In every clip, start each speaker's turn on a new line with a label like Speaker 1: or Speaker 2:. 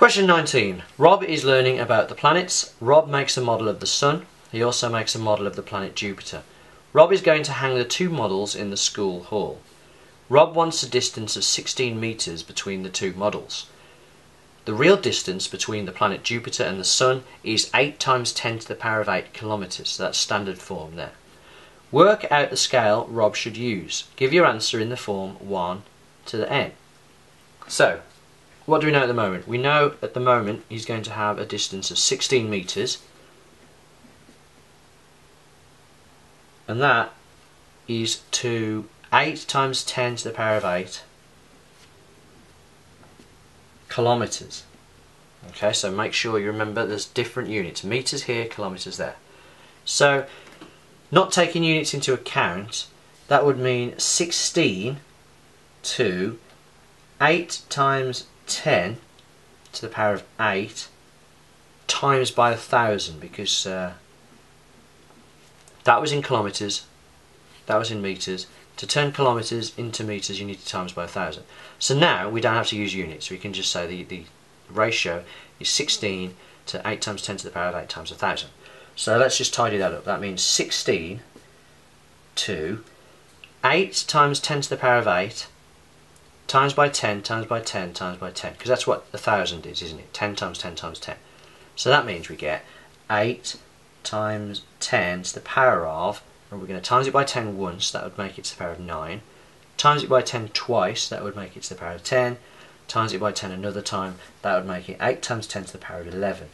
Speaker 1: Question 19. Rob is learning about the planets. Rob makes a model of the Sun. He also makes a model of the planet Jupiter. Rob is going to hang the two models in the school hall. Rob wants a distance of 16 metres between the two models. The real distance between the planet Jupiter and the Sun is 8 times 10 to the power of 8 kilometres. So that's standard form there. Work out the scale Rob should use. Give your answer in the form 1 to the n. So, what do we know at the moment? We know at the moment he's going to have a distance of 16 metres. And that is to 8 times 10 to the power of 8 kilometres. Okay, so make sure you remember there's different units. Metres here, kilometres there. So, not taking units into account, that would mean 16 to 8 times 10 to the power of 8 times by a thousand because uh, that was in kilometres, that was in metres. To turn kilometres into metres you need to times by a thousand. So now we don't have to use units, we can just say the, the ratio is 16 to 8 times 10 to the power of 8 times a thousand. So let's just tidy that up. That means 16 to 8 times 10 to the power of 8 times by 10 times by 10 times by 10 because that's what a thousand is isn't it? 10 times 10 times 10 so that means we get 8 times 10 to the power of and we're going to times it by 10 once that would make it to the power of 9 times it by 10 twice that would make it to the power of 10 times it by 10 another time that would make it 8 times 10 to the power of 11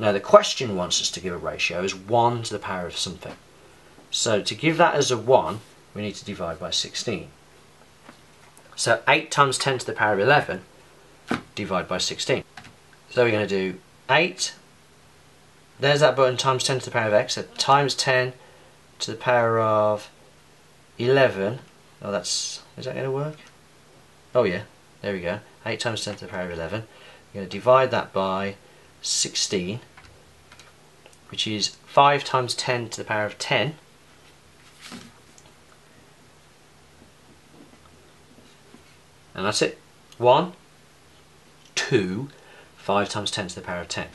Speaker 1: now the question wants us to give a ratio as 1 to the power of something. So to give that as a 1 we need to divide by 16 so 8 times 10 to the power of 11 divide by 16. So we're going to do 8, there's that button times 10 to the power of x, so times 10 to the power of 11. Oh, that's, is that going to work? Oh yeah, there we go. 8 times 10 to the power of 11. We're going to divide that by 16, which is 5 times 10 to the power of 10. And that's it. 1, 2, 5 times 10 to the power of 10.